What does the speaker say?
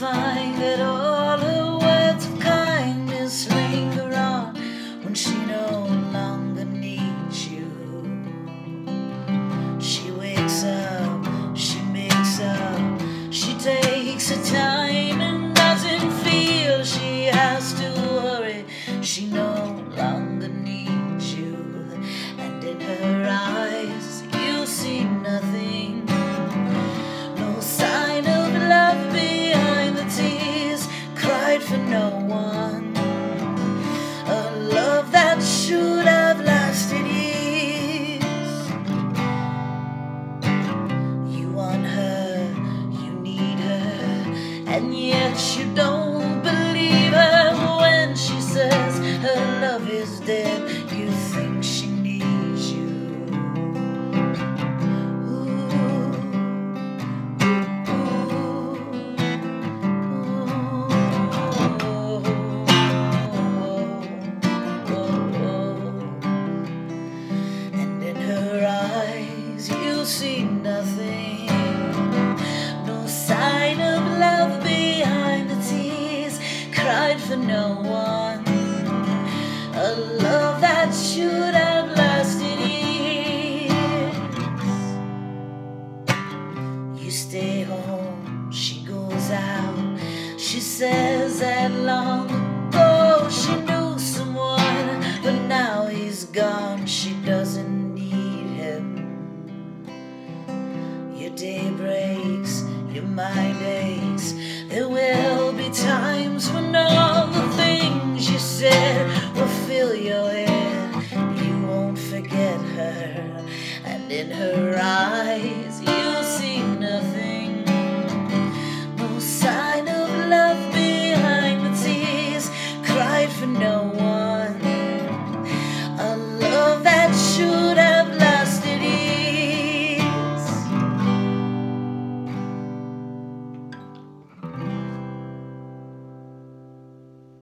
find that all her words of kindness linger on when she no longer needs you. She wakes up, she makes up, she takes her time. for no one. A love that should have lasted years. You want her, you need her, and yet you don't believe her when she says her love is dead. for no one. A love that should have lasted years. You stay home, she goes out. She says that long in her.